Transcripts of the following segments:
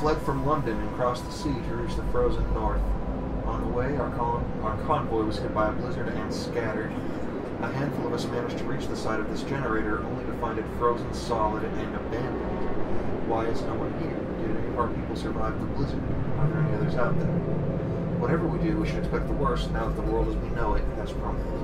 fled from London and crossed the sea to reach the frozen north. On the way, our, con- our convoy was hit by a blizzard and scattered. A handful of us managed to reach the site of this generator, only to find it frozen solid and abandoned. Why is no one here? Did any of our people survive the blizzard? Are there any others out there? Whatever we do, we should expect the worst now that the world as we know it has crumbled.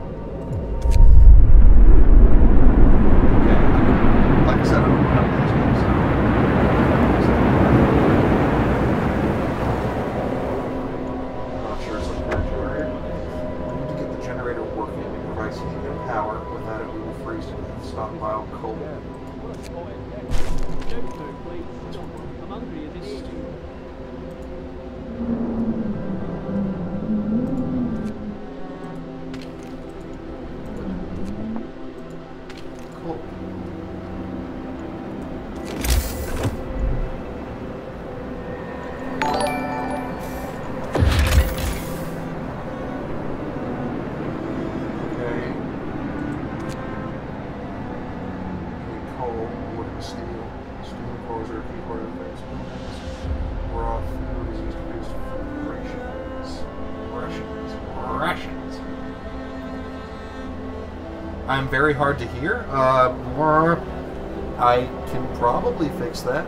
Very hard to hear. Uh, I can probably fix that.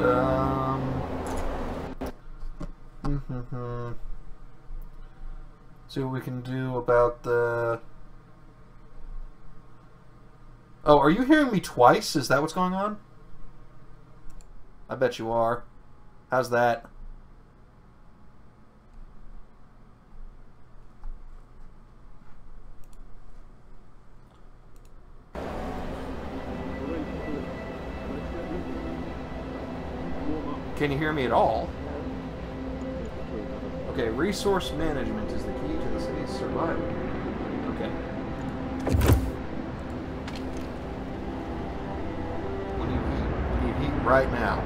Um. See what we can do about the. Oh, are you hearing me twice? Is that what's going on? I bet you are. How's that? Can you hear me at all? Okay, resource management is the key to the city's survival. Okay. We need heat. We need heat right now.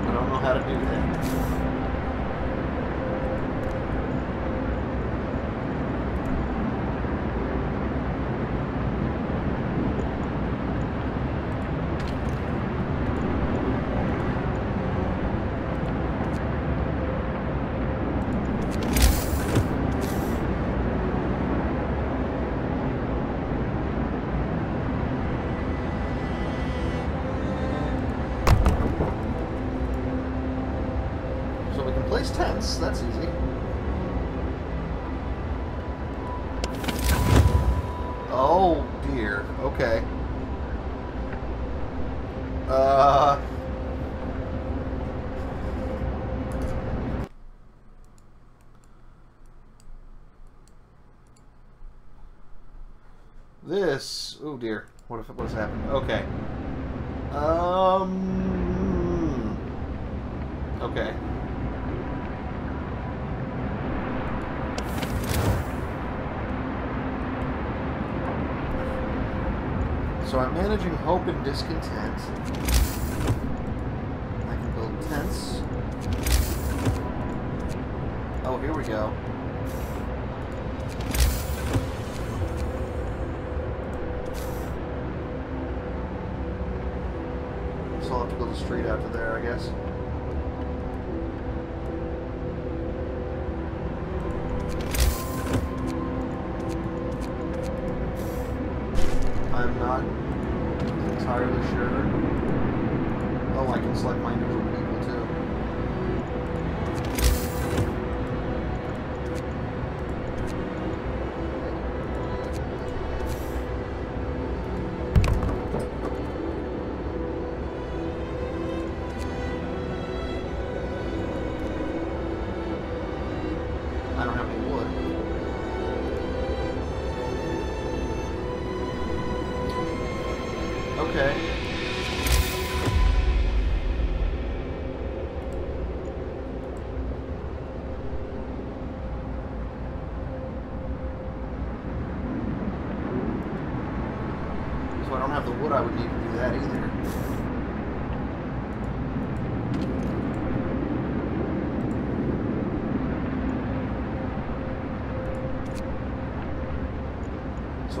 I don't know how to do that. So we can place tents. That's easy. Oh dear. Okay. Uh. This. Oh dear. What if it was happening? Okay. Um. Okay. So I'm managing hope and discontent. I can build tents. Oh, here we go. Street out there, I guess.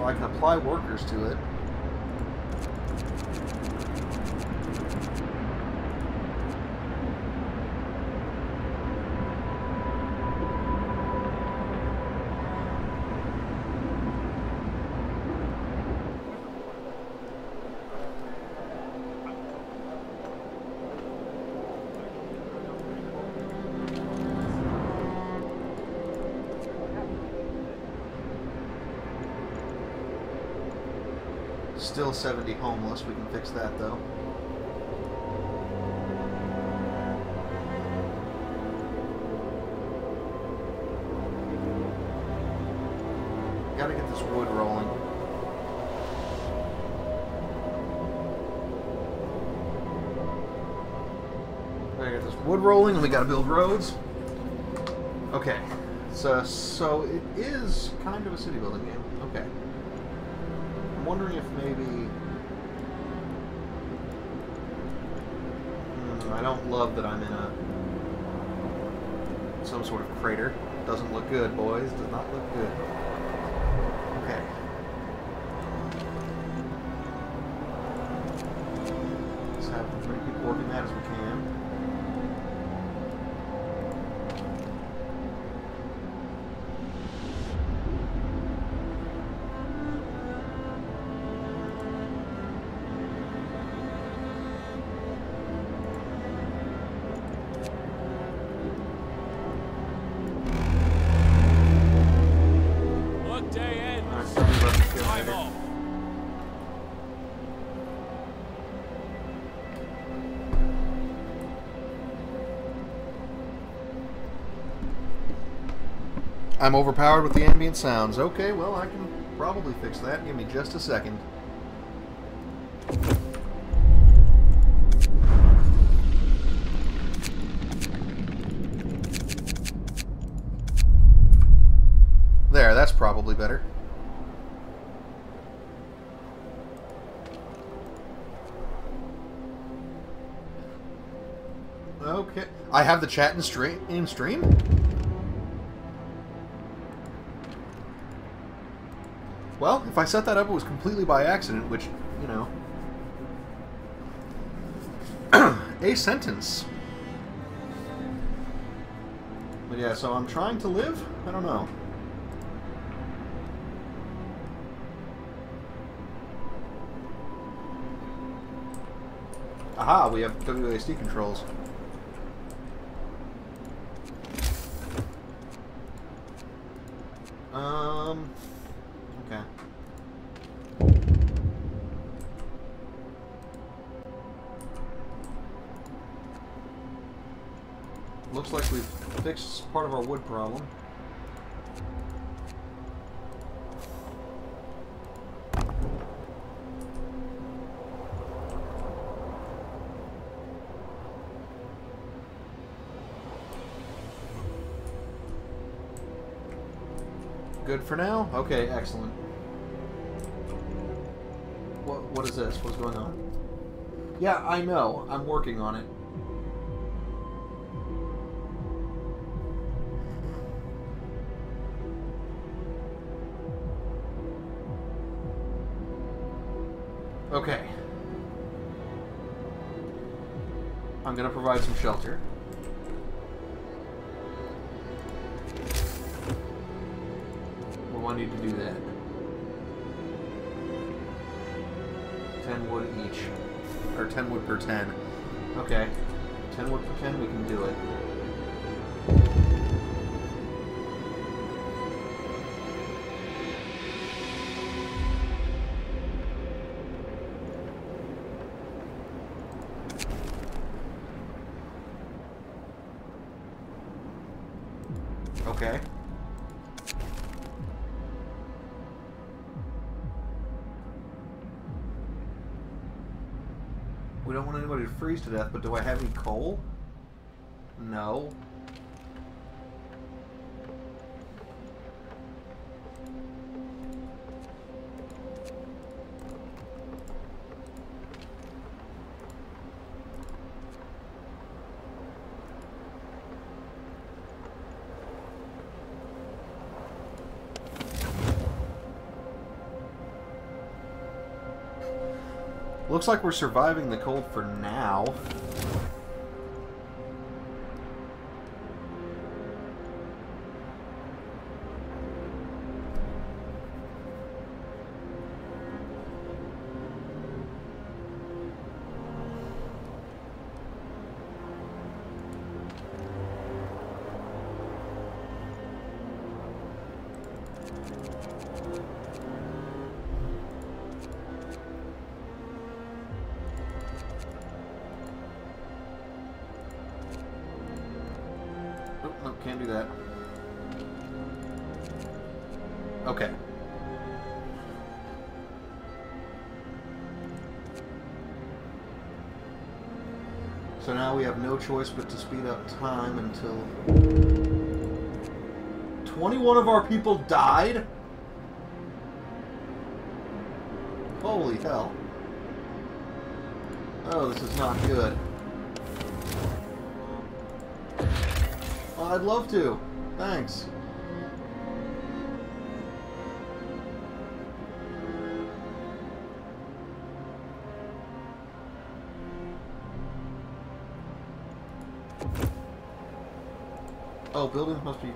I can apply workers to it. Still 70 homeless. We can fix that though. Gotta get this wood rolling. Gotta get this wood rolling and we gotta build roads. Okay. So, so it is kind of a city building game. Maybe. Hmm, I don't love that I'm in a some sort of crater. Doesn't look good, boys. Does not look good. I'm overpowered with the ambient sounds. Okay, well, I can probably fix that. Give me just a second. There, that's probably better. Okay. I have the chat in stream in stream? I set that up, it was completely by accident, which, you know. a sentence. But yeah, so I'm trying to live? I don't know. Aha, we have WASD controls. Um. Okay. Looks like we've fixed part of our wood problem. Good for now? Okay, excellent. What, what is this? What's going on? Yeah, I know. I'm working on it. I'm gonna provide some shelter. Do I need to do that? Ten wood each. Or ten wood per ten. Okay. Ten wood per ten, we can do it. Freeze to death, but do I have any coal? No. Looks like we're surviving the cold for now. Can't do that. Okay. So now we have no choice but to speed up time until... 21 of our people died? Holy hell. Oh, this is not good. Uh, I'd love to. Thanks. Oh, buildings must be...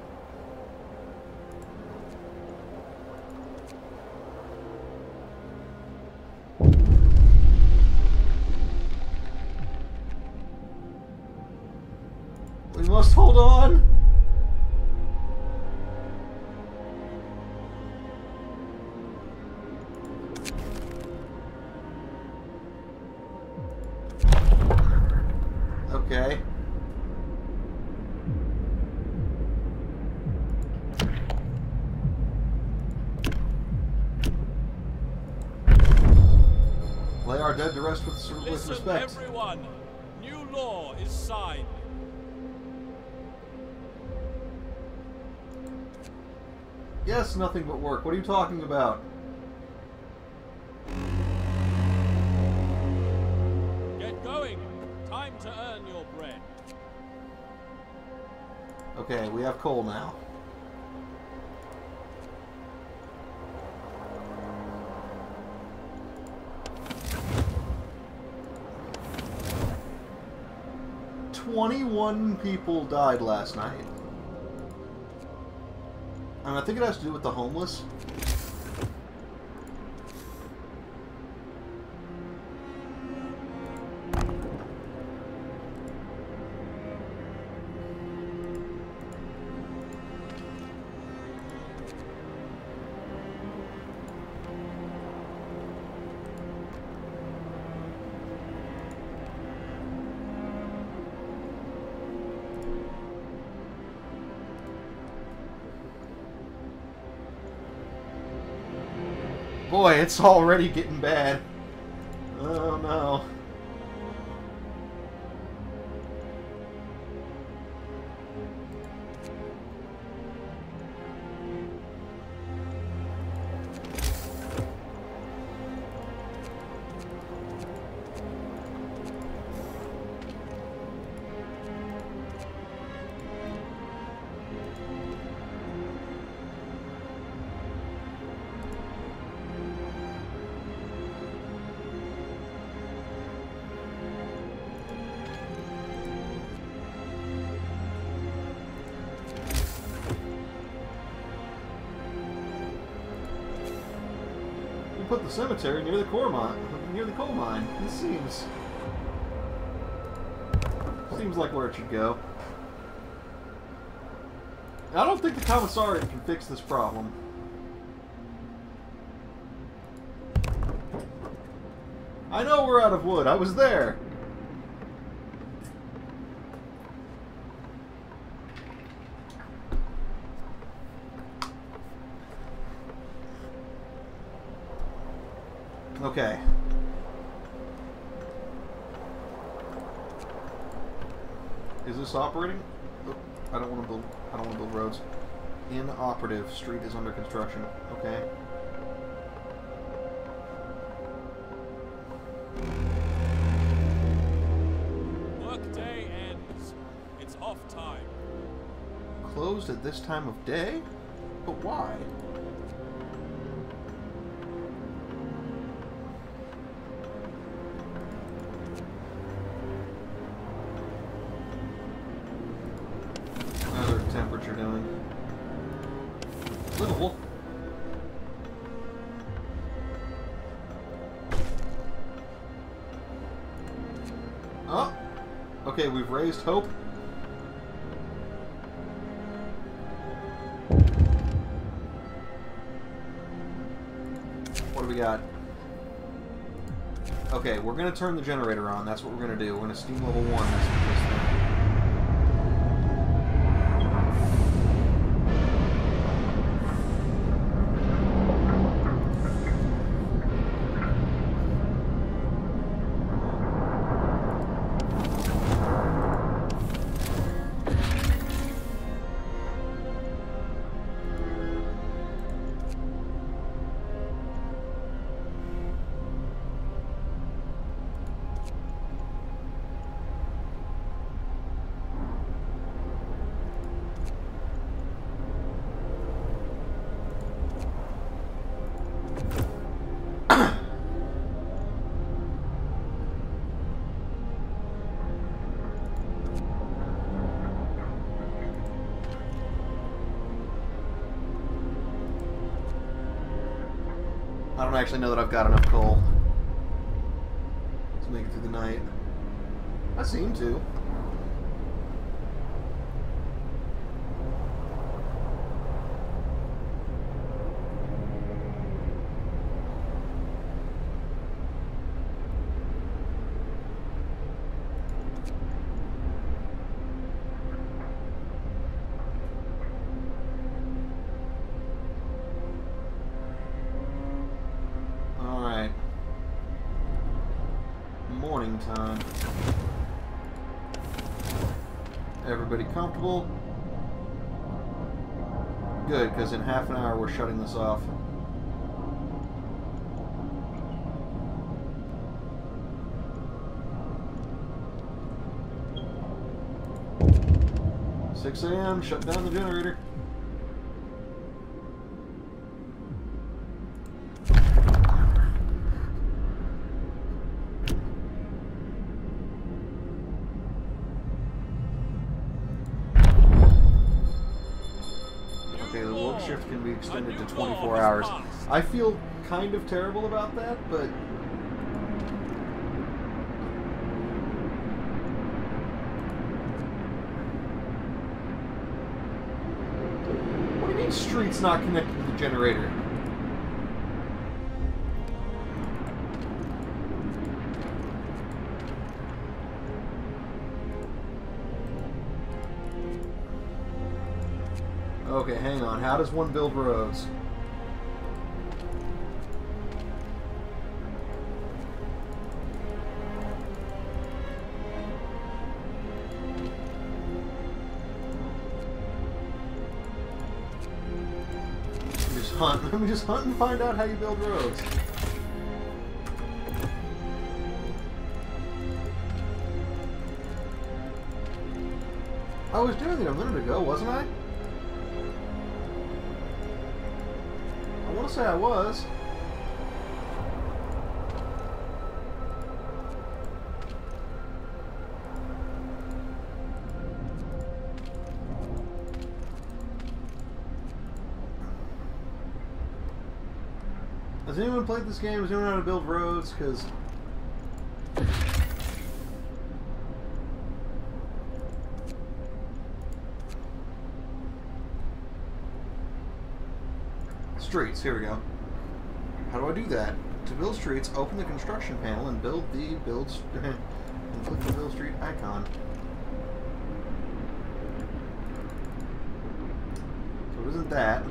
respect. everyone. New law is signed. Yes, nothing but work. What are you talking about? Get going. Time to earn your bread. Okay, we have coal now. Twenty-one people died last night. And I think it has to do with the homeless. Boy, it's already getting bad. Cemetery near the core mine, near the coal mine. This seems seems like where it should go. I don't think the commissariat can fix this problem. I know we're out of wood. I was there. Okay. Is this operating? Oh, I don't want to build. I don't want to build roads. Inoperative. Street is under construction. Okay. Workday ends. It's off time. Closed at this time of day? But why? Okay, we've raised hope. What do we got? Okay, we're going to turn the generator on. That's what we're going to do. We're going to steam level 1 actually know that I've got enough coal to make it through the night. I seem to. Comfortable? Good, because in half an hour we're shutting this off. Six AM, shut down the generator. I feel kind of terrible about that, but what do you mean street's not connected to the generator? Okay, hang on. How does one build roads? Let me just hunt and find out how you build roads. I was doing it a minute ago, wasn't I? I want to say I was. Played this game? Does anyone know how to build roads? Because streets. Here we go. How do I do that? To build streets, open the construction panel and build the build and click the build street icon. So it isn't that.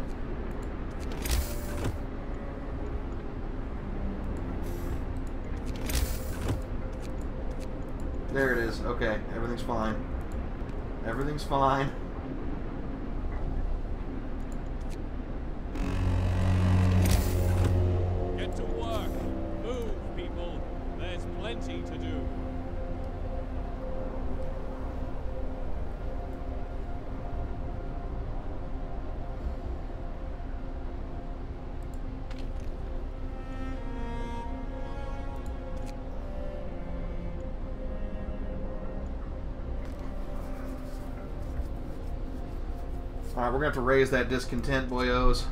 There it is. Okay, everything's fine. Everything's fine. We're gonna have to raise that discontent, boyos.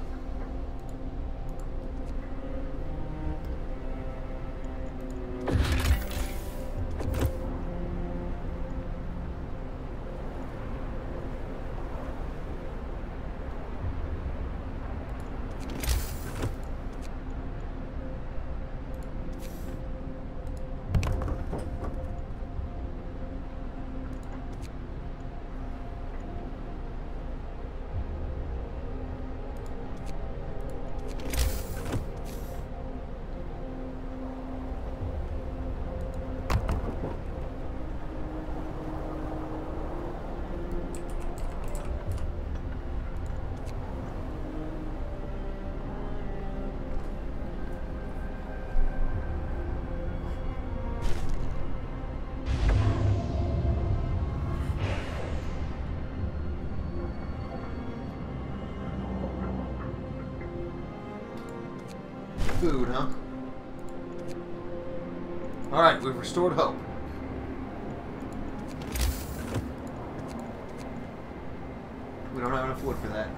Food, huh? Alright, we've restored hope. We don't have enough wood for that.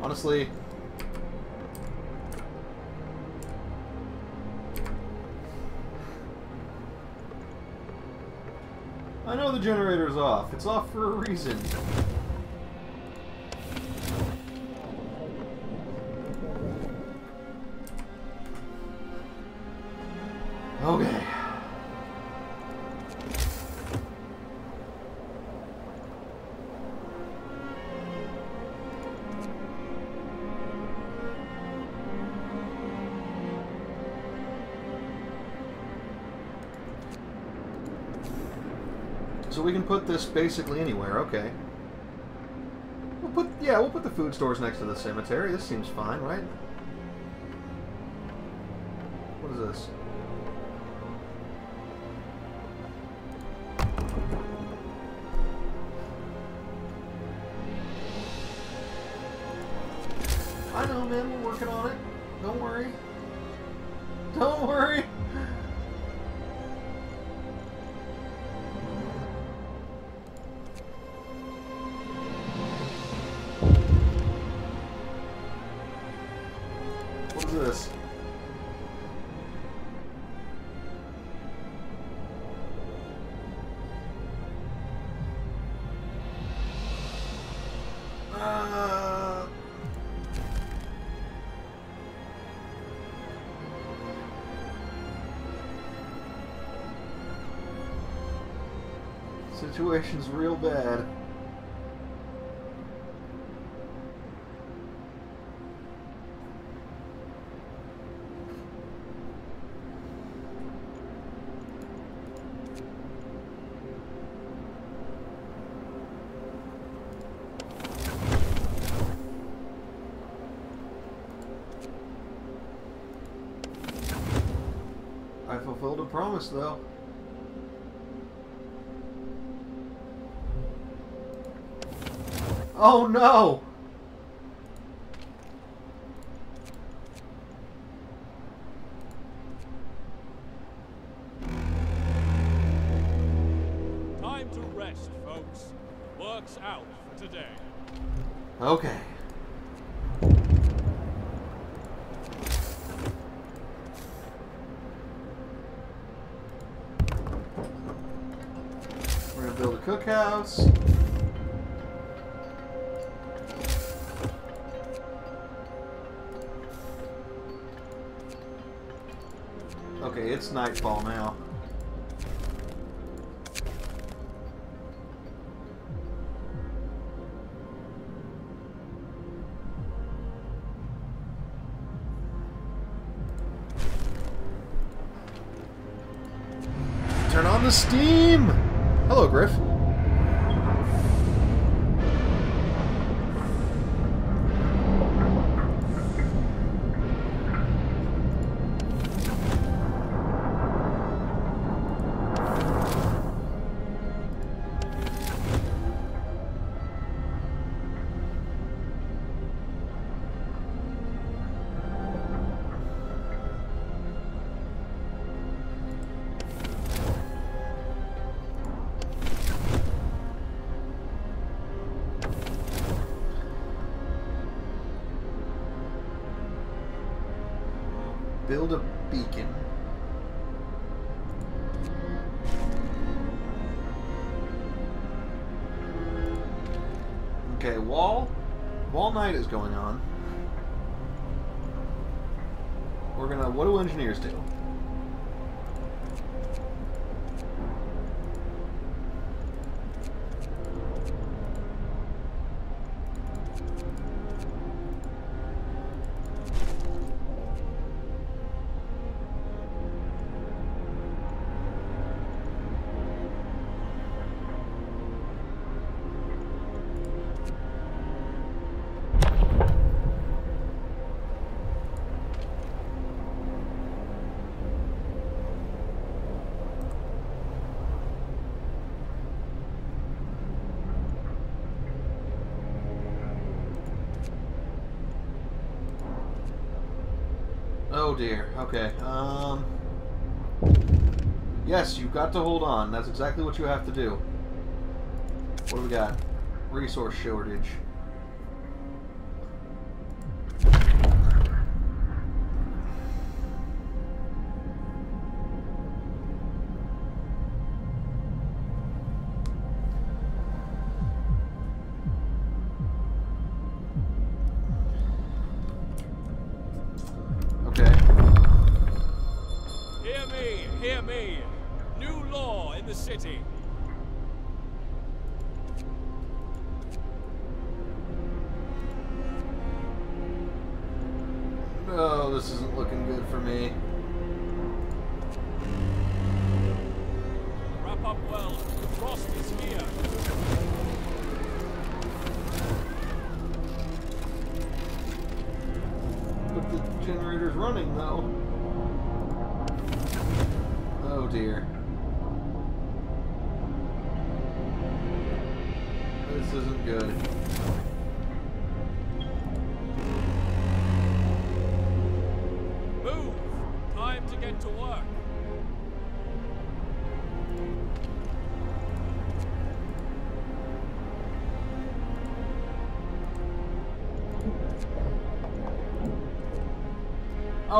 Honestly, I know the generator's off. It's off for a reason. This basically anywhere, okay. We'll put, yeah, we'll put the food stores next to the cemetery. This seems fine, right? Situation's real bad. I fulfilled a promise, though. Oh no! Okay, wall. Wall night is going on. We're gonna. What do engineers do? Got to hold on. That's exactly what you have to do. What do we got? Resource shortage.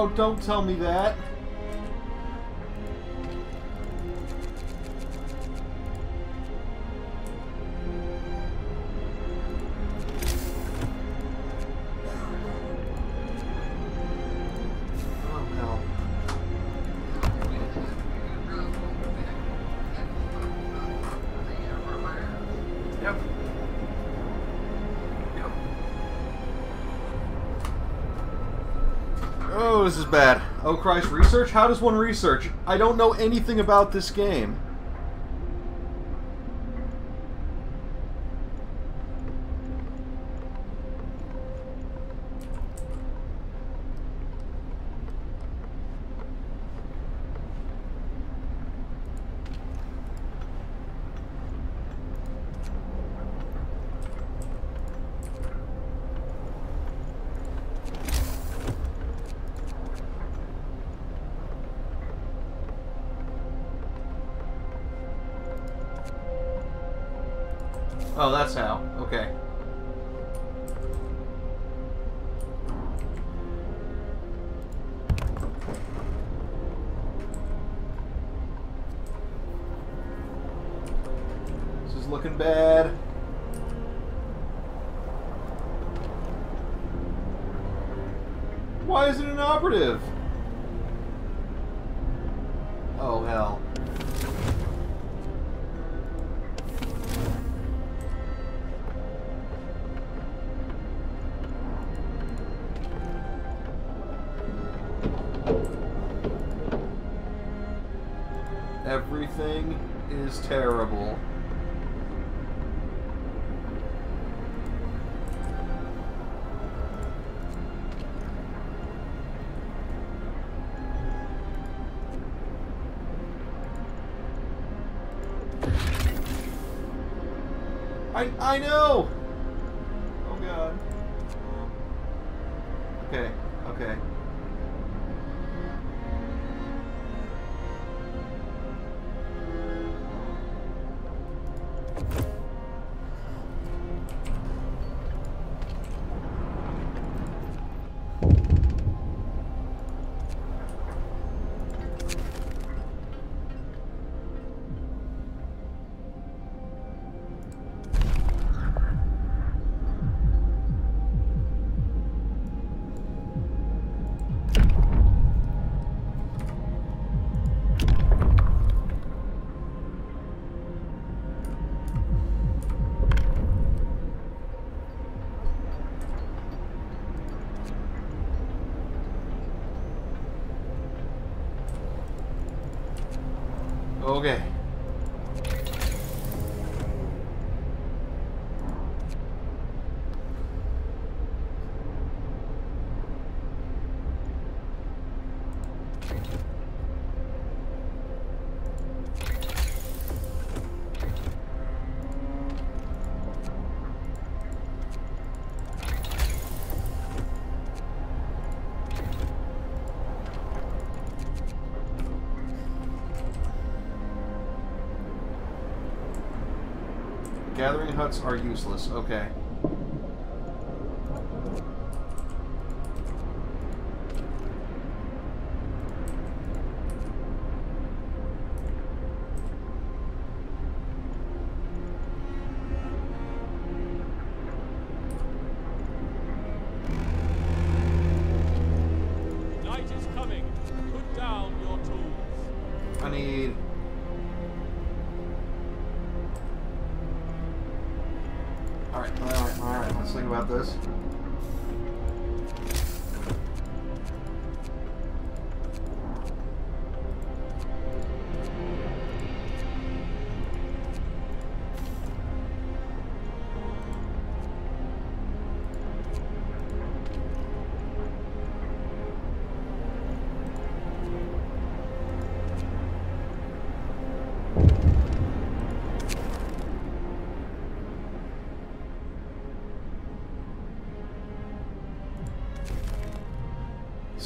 Oh, don't tell me that. This is bad. Oh Christ, research? How does one research? I don't know anything about this game. Gathering huts are useless. Okay.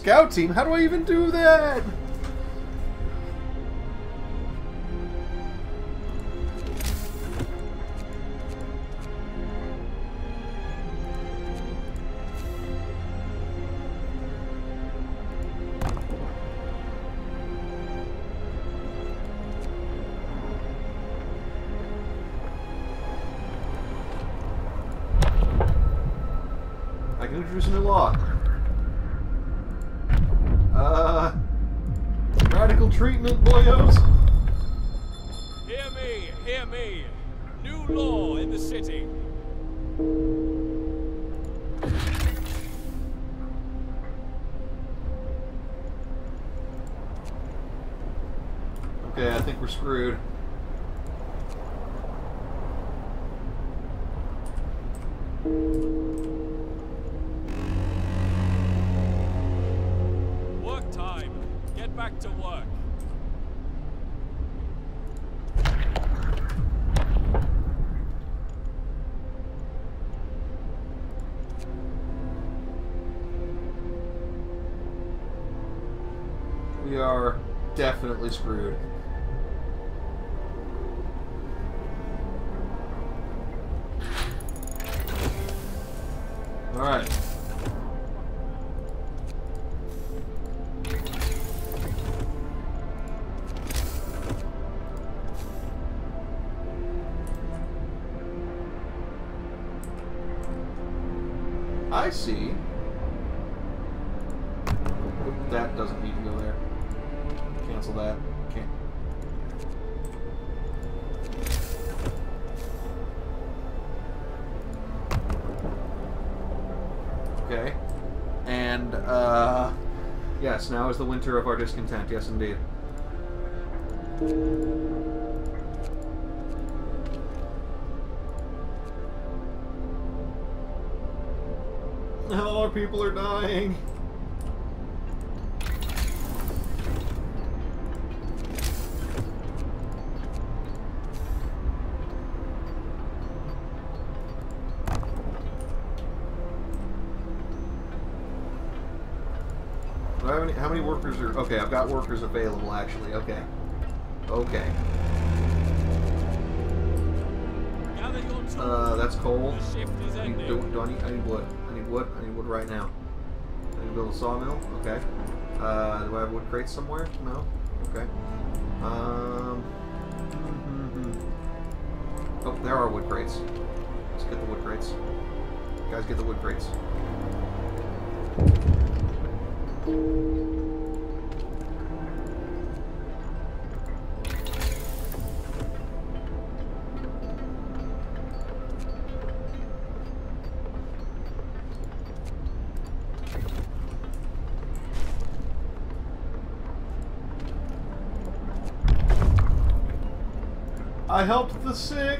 Scout team? How do I even do that? Treatment, boyos. Hear me, hear me. New law in the city. Okay, I think we're screwed. Work time. Get back to work. Definitely screwed. Is the winter of our discontent. Yes, indeed. Okay, I've got workers available, actually. Okay. Okay. Gather your tools. Uh, that's coal. The shift is I need, do, do I need, I need wood. I need wood. I need wood right now. I need to build a sawmill. Okay. Uh, do I have wood crates somewhere? No. Okay. Um. Oh, there are wood crates. Let's get the wood crates. Guys, get the wood crates. I helped the sick.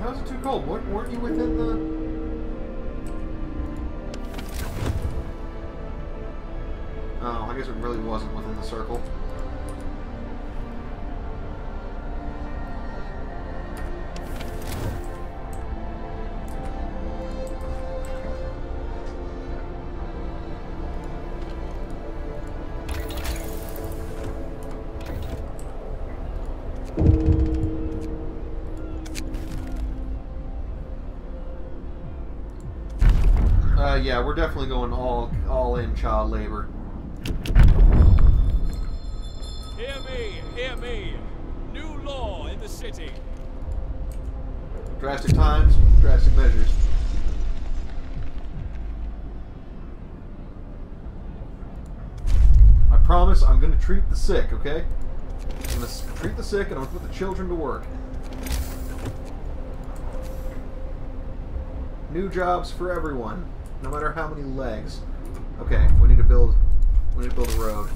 How's it too cold? Weren't, weren't you within we're definitely going all all in child labor. Hear me, hear me. New law in the city. Drastic times, drastic measures. I promise I'm going to treat the sick, okay? I'm going to treat the sick and I'm going to put the children to work. New jobs for everyone, no matter how many legs. Okay, we need to build we need to build a road.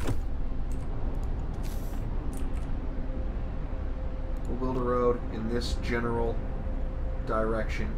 We'll build a road in this general direction.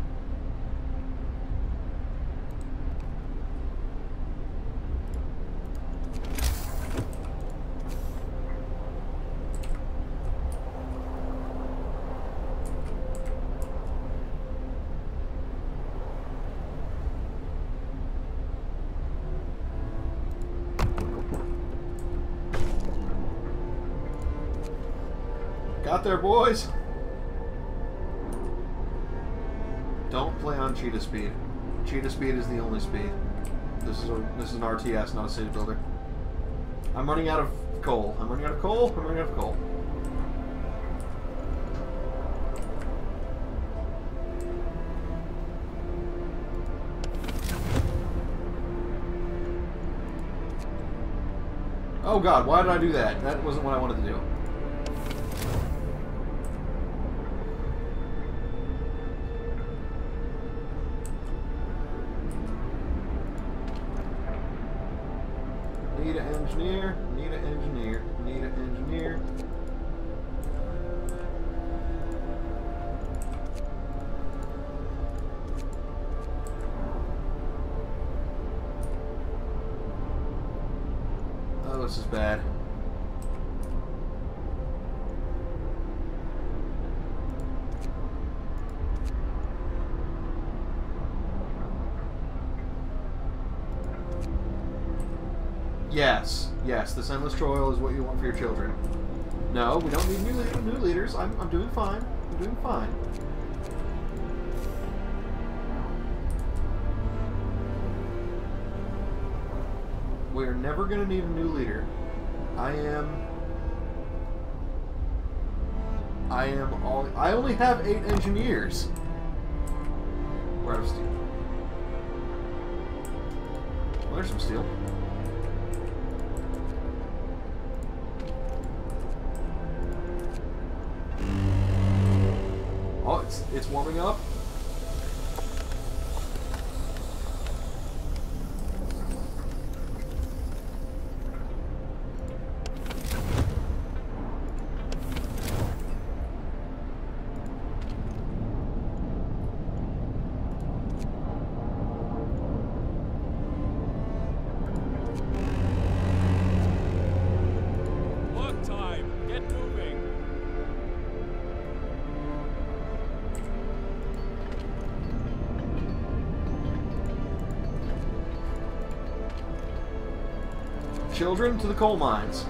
There, boys. Don't play on cheetah speed. Cheetah speed is the only speed. This is a this is an RTS, not a city builder. I'm running out of coal. I'm running out of coal. I'm running out of coal. Oh god, why did I do that? That wasn't what I wanted to do. Need Endless toil is what you want for your children. No, we don't need new, new leaders. I'm, I'm doing fine. I'm doing fine. We're never going to need a new leader. I am. I am all. I only have eight engineers. We're out of steel. Well, there's some steel. It's warming up. Children to the coal mines.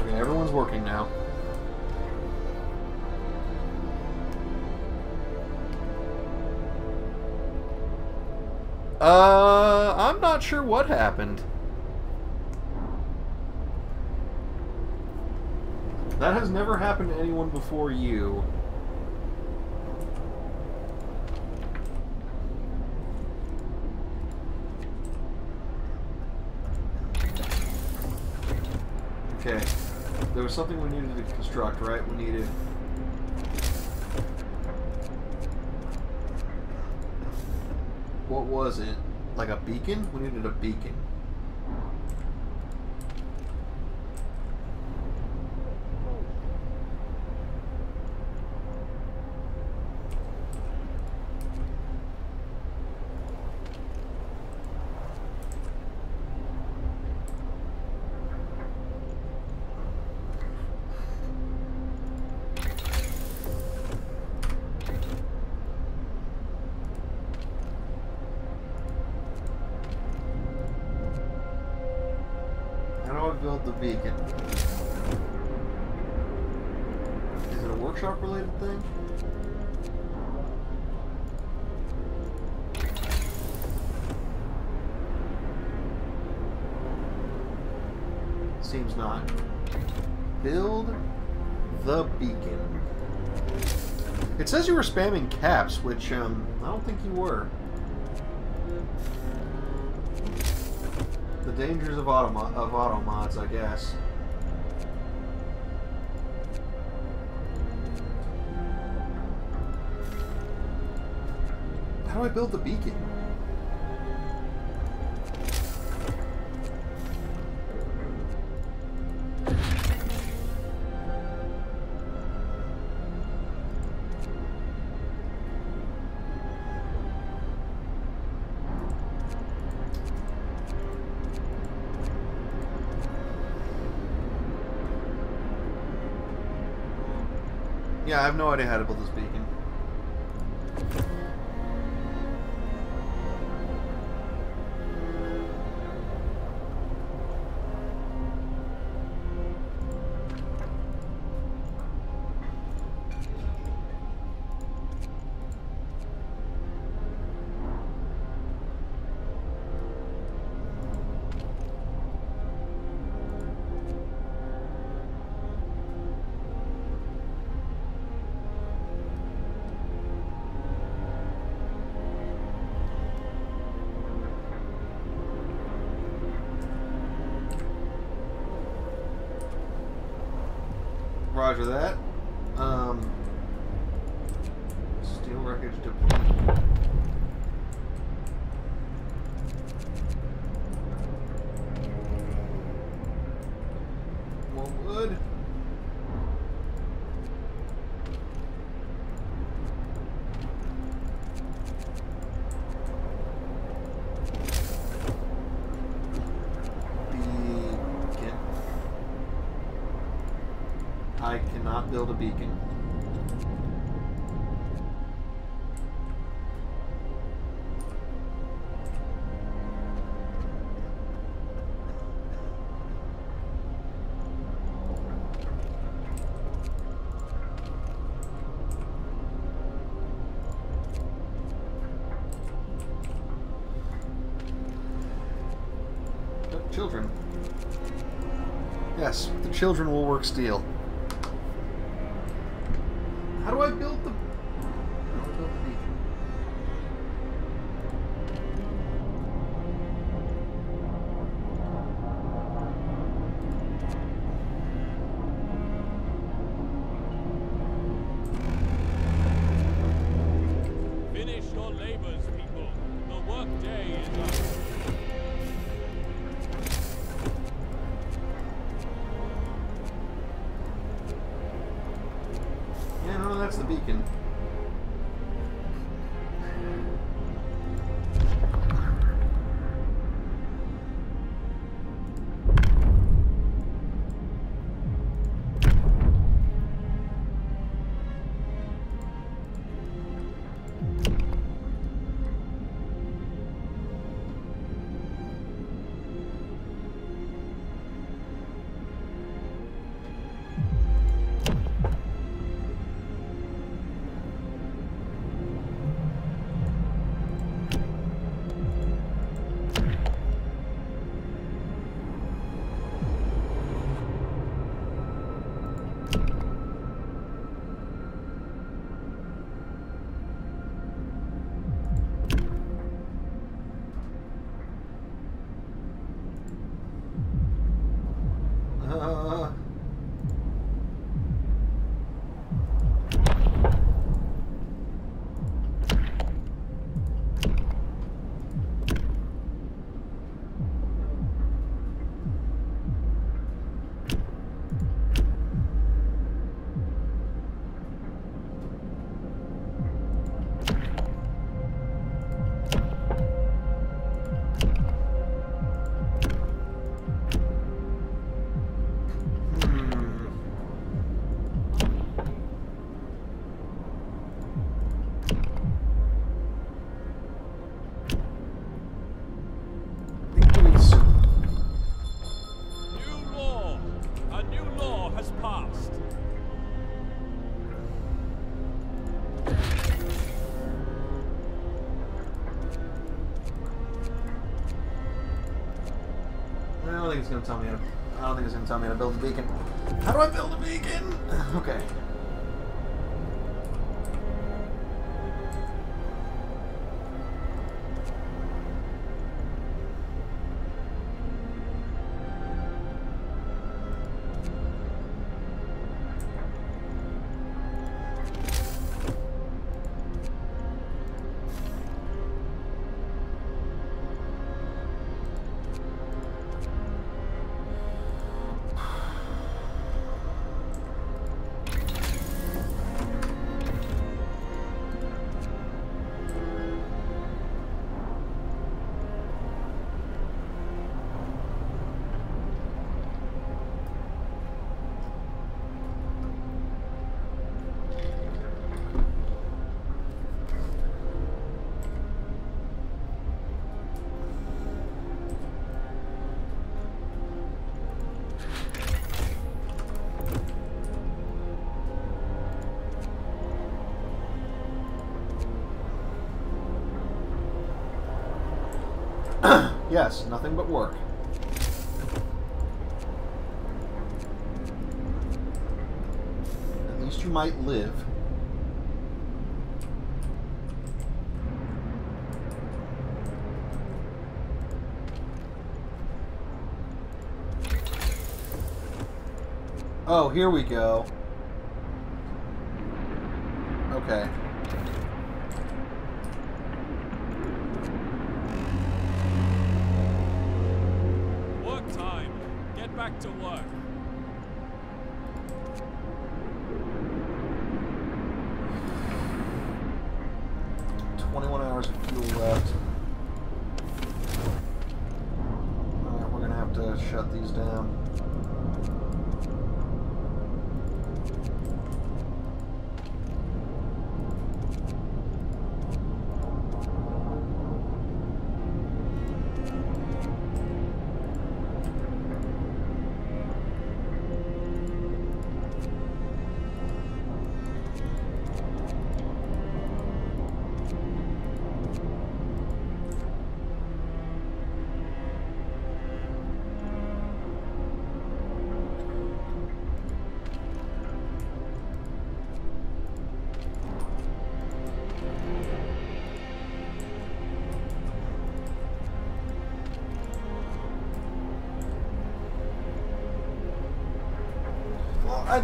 Okay, everyone's working now. Uh, I'm not sure what happened. That has never happened to anyone before you. Okay. There was something we needed to construct, right? We needed... What was it? Like a beacon? We needed a beacon. Spamming caps, which um, I don't think you were. The dangers of auto of auto mods, I guess. How do I build the beacon? Have no idea how to build this beacon. Roger that. Um, steel wreckage deployed. More wood. Beacon. Build a beacon. Children. Yes, the children will work steel. It's gonna tell me how to. I don't think it's gonna tell me how to build a beacon. How do I build a beacon? Okay. Yes, nothing but work. At least you might live. Oh, here we go. Okay.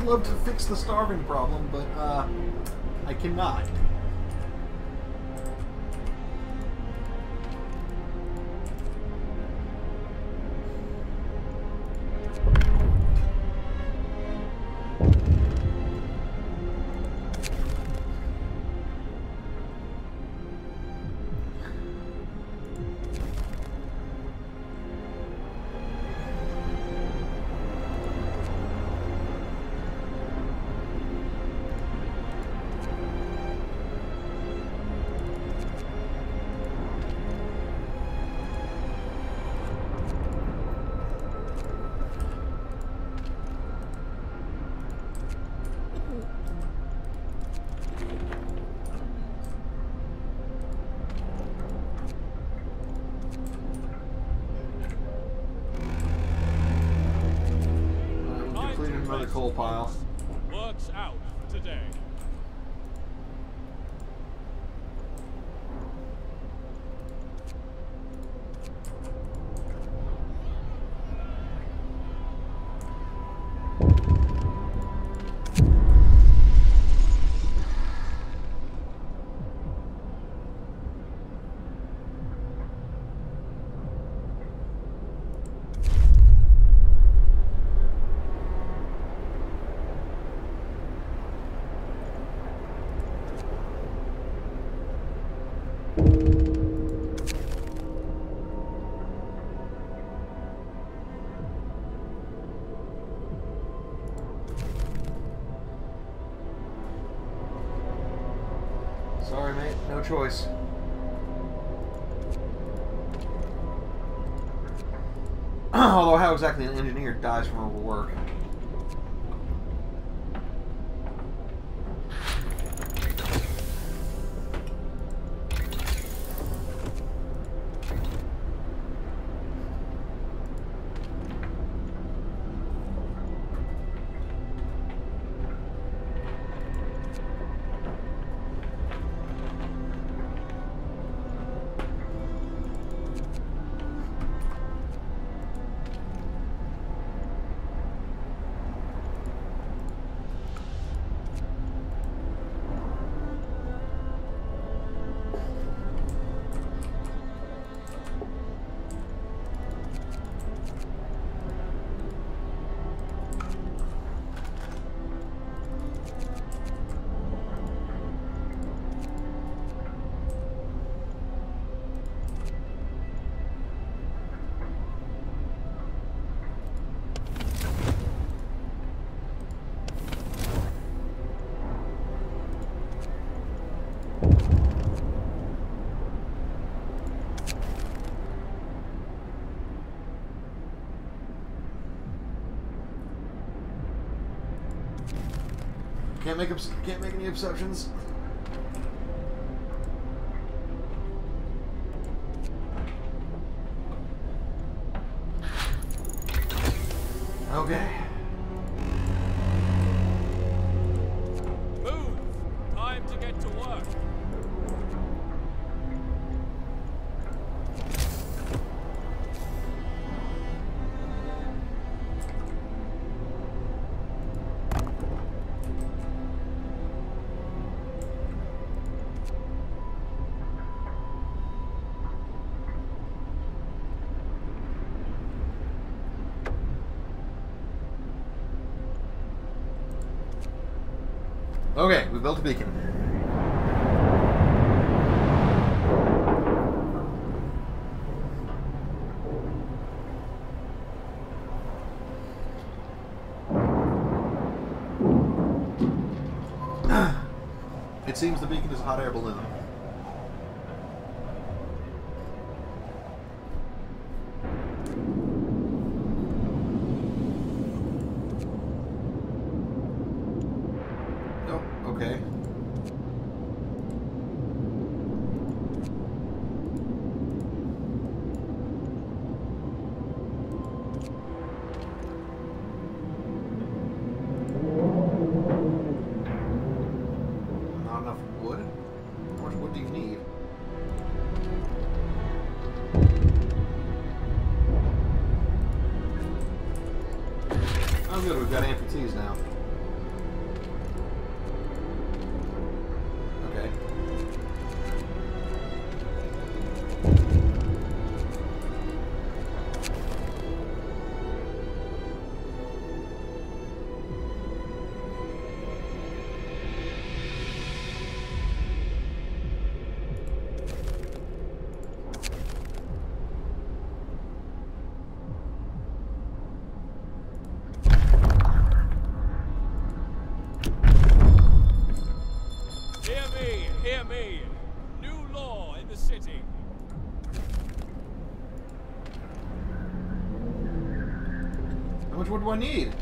I'd love to fix the starving problem, but uh, I cannot. Choice. Although, how exactly an engineer dies from overwork? Can't make ups- can't make any exceptions. Okay, we built a beacon. It seems the beacon is a hot air balloon. Wood do I need?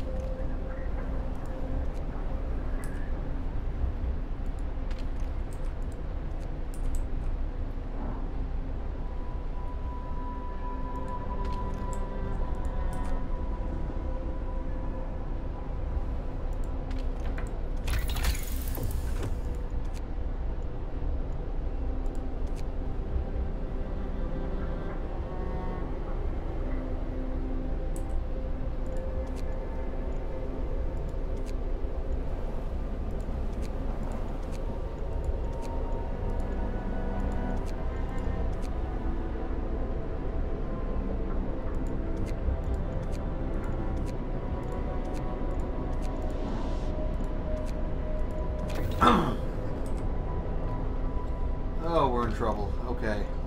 Trouble. Okay.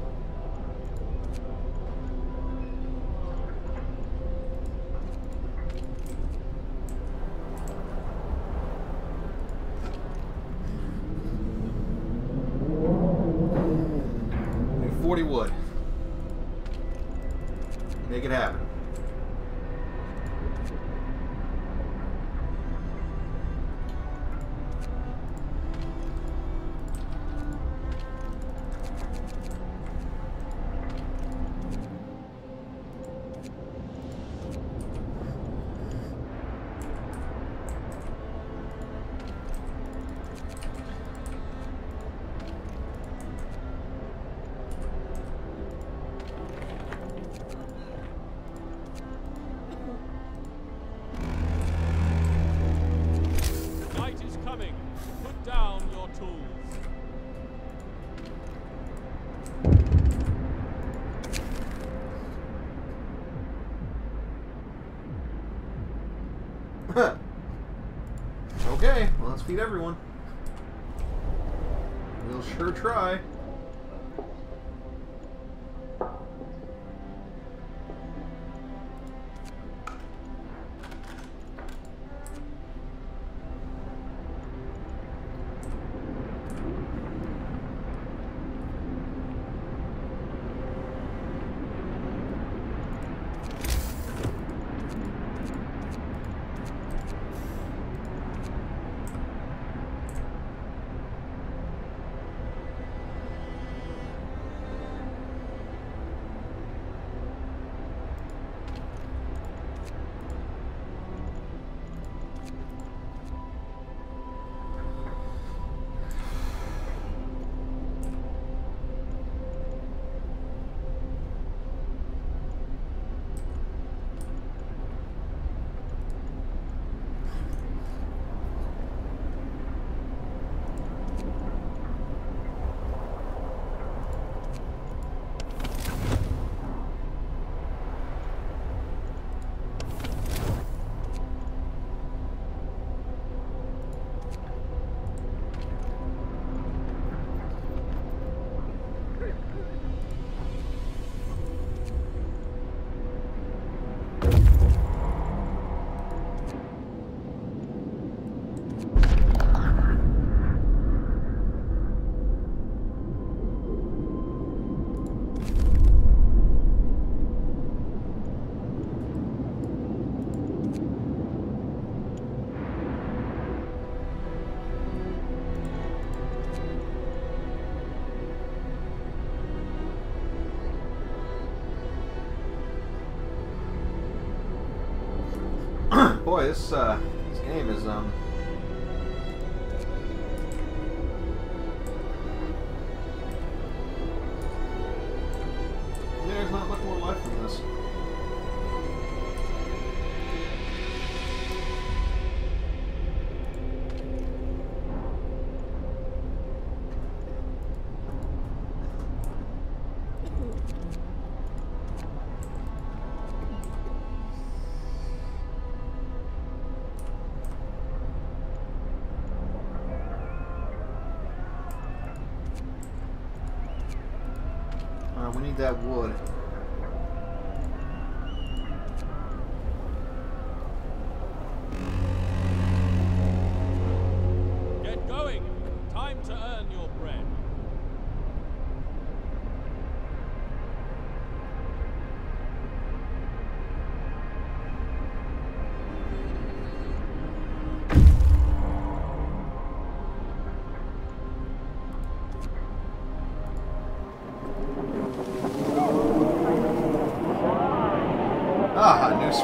Feed everyone. We'll sure try. Boy, this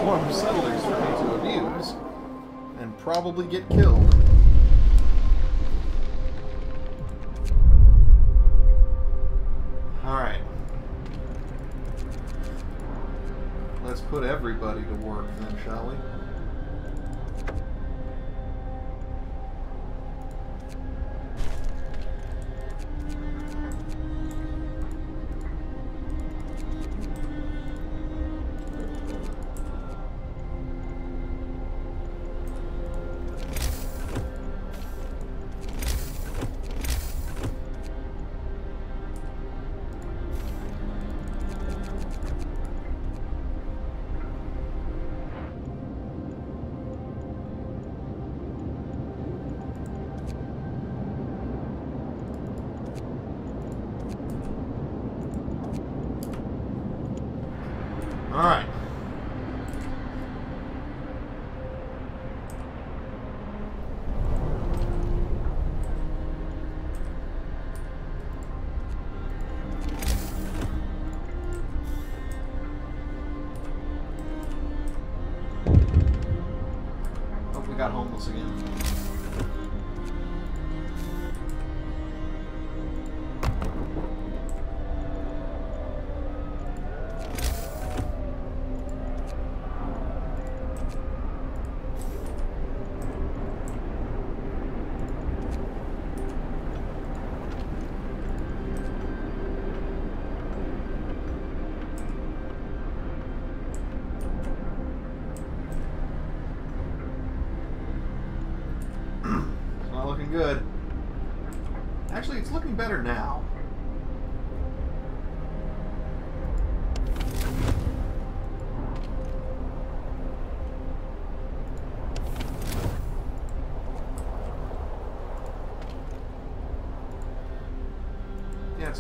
swarm settlers for me to abuse. And probably get killed.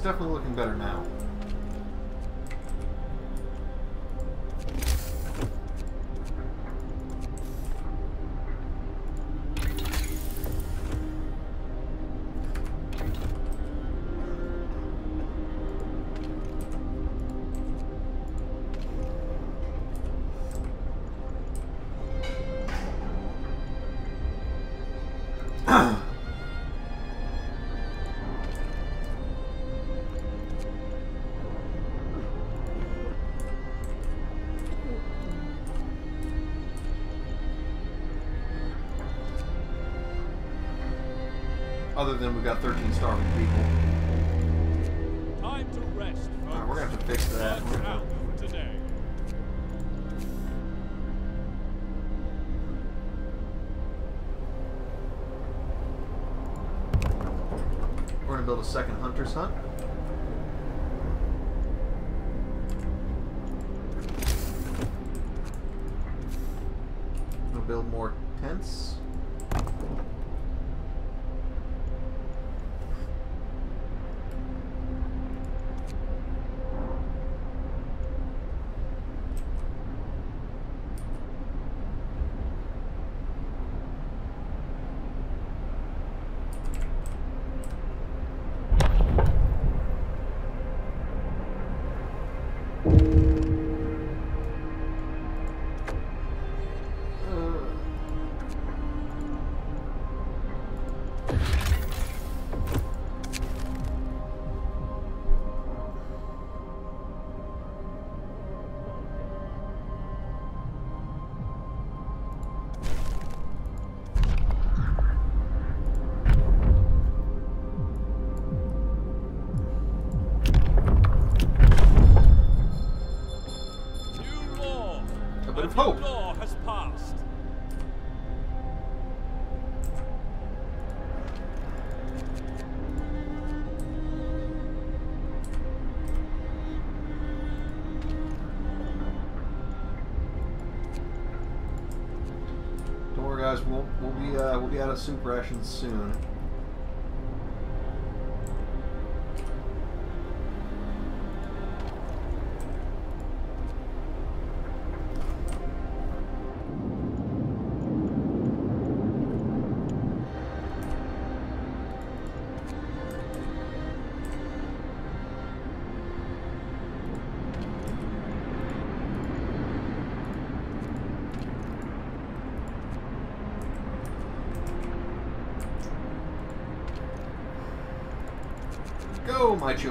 Definitely looking better now. Other than we've got 13 starving people. Time to rest, folks. Alright, we're gonna have to fix that. We're gonna- today. We're gonna build a second hunter's hut. We'll build more out of soup rations soon. Go,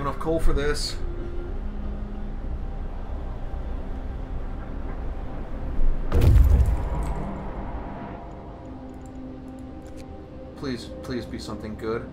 have enough coal for this. Please, please be something good.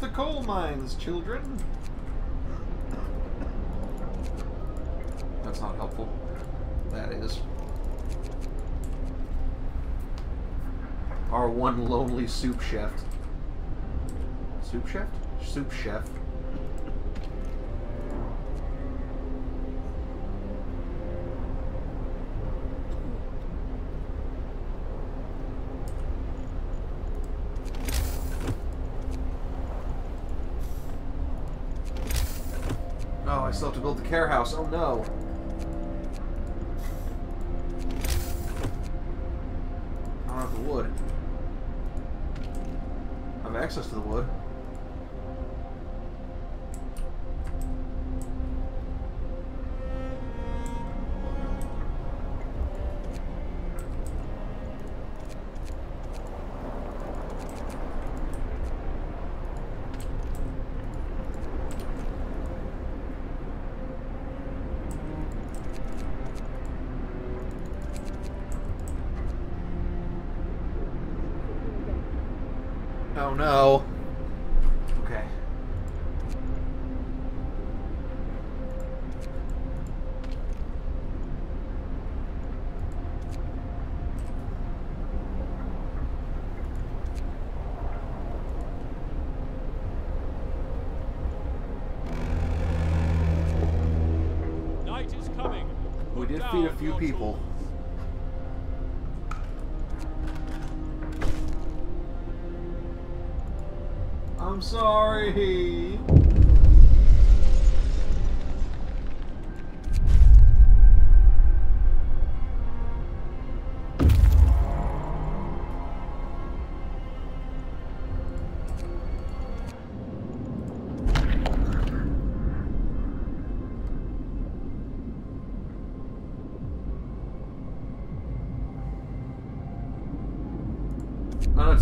The coal mines, children. That's not helpful. That is. Our one lonely soup chef. Soup chef? Soup chef. Oh, I still have to build the care house. Oh no. I don't have the wood. I have access to the wood.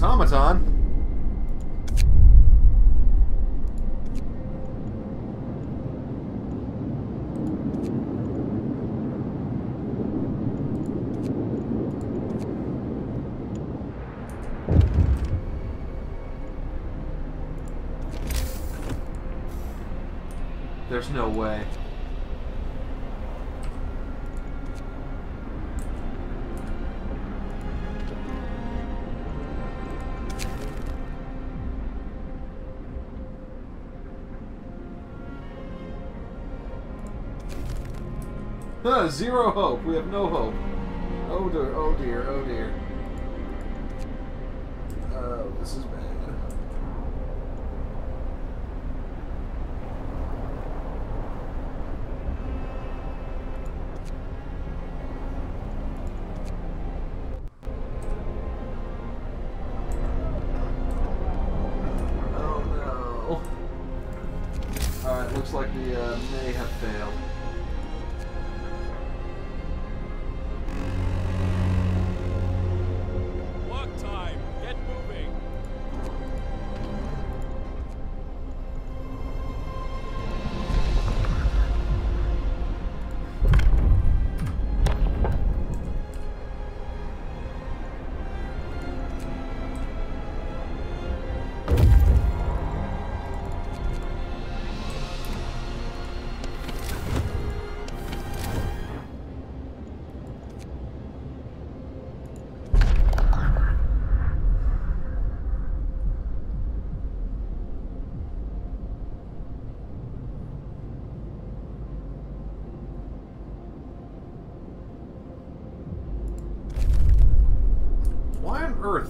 Automaton? There's no way. Zero hope. We have no hope. Oh dear, oh dear, oh dear. Oh, this is bad. Oh no. Alright, looks like we uh, may have failed.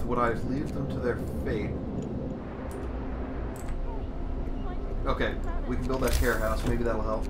Would I leave them to their fate? Okay, we can build that care house. Maybe that'll help.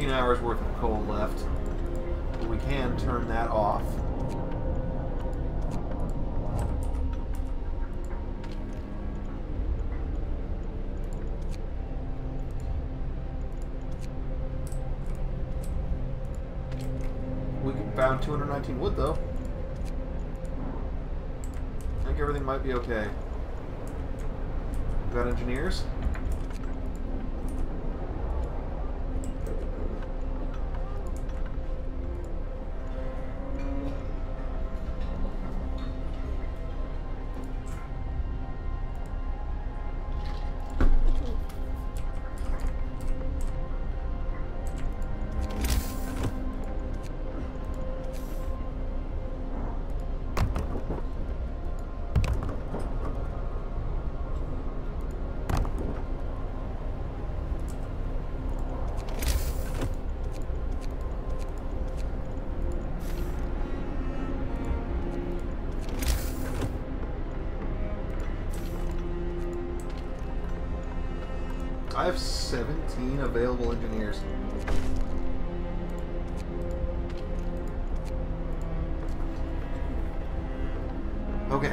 15 hours worth of coal left. But we can turn that off. We found 219 wood, though. I think everything might be okay. We've got engineers. Available engineers. Okay.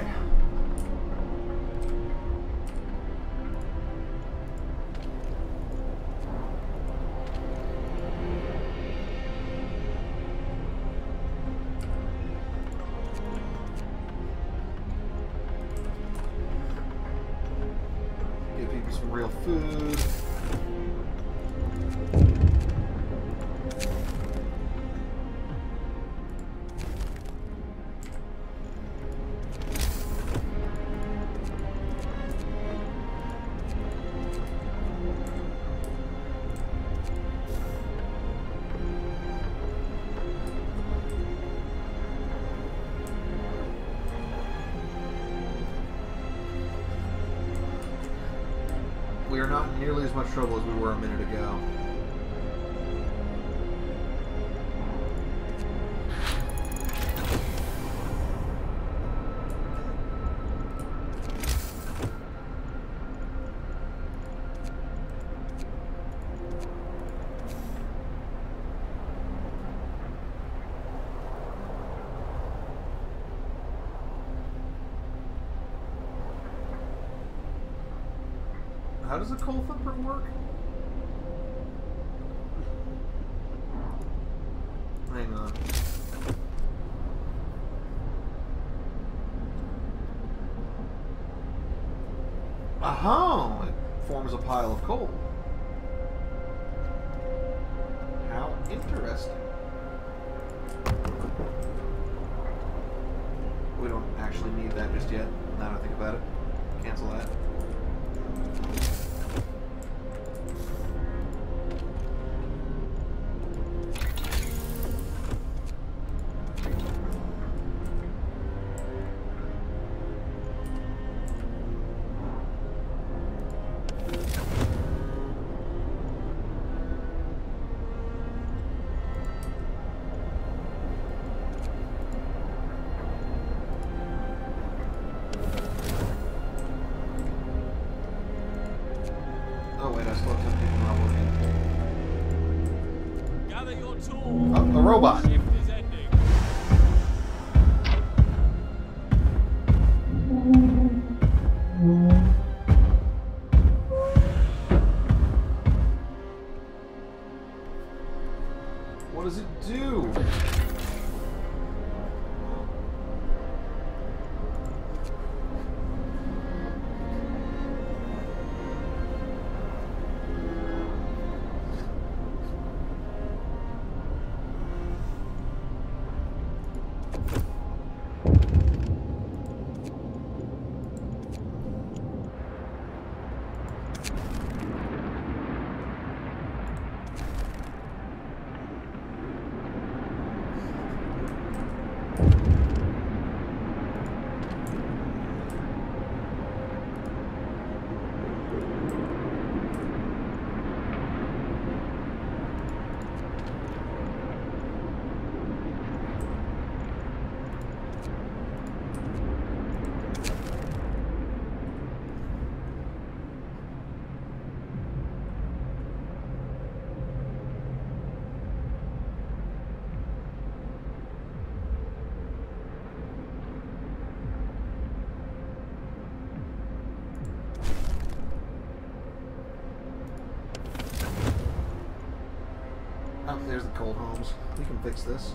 Give people some real food. Nearly as much trouble as we were a minute ago. Does a coal footprint work? Hang on. Oh, it forms a pile of coal. There's the cold homes. We can fix this.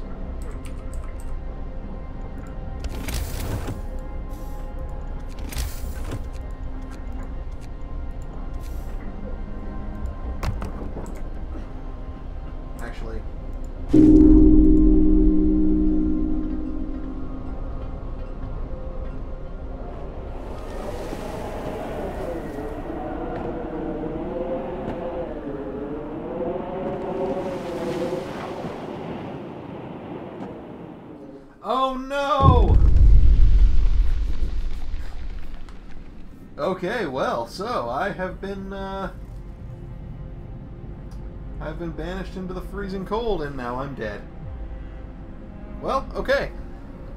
Okay, well, so I have been uh I've been banished into the freezing cold and now I'm dead. Well, okay.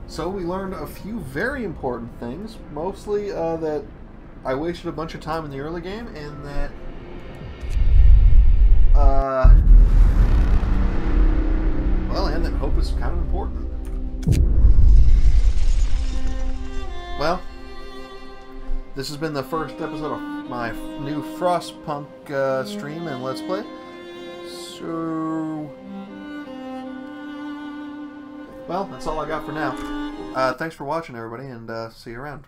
So we learned a few very important things, mostly uh, that I wasted a bunch of time in the early game and that this has been the first episode of my new Frostpunk uh, stream and Let's Play. So, well, that's all I got for now. Uh, thanks for watching, everybody, and uh, see you around.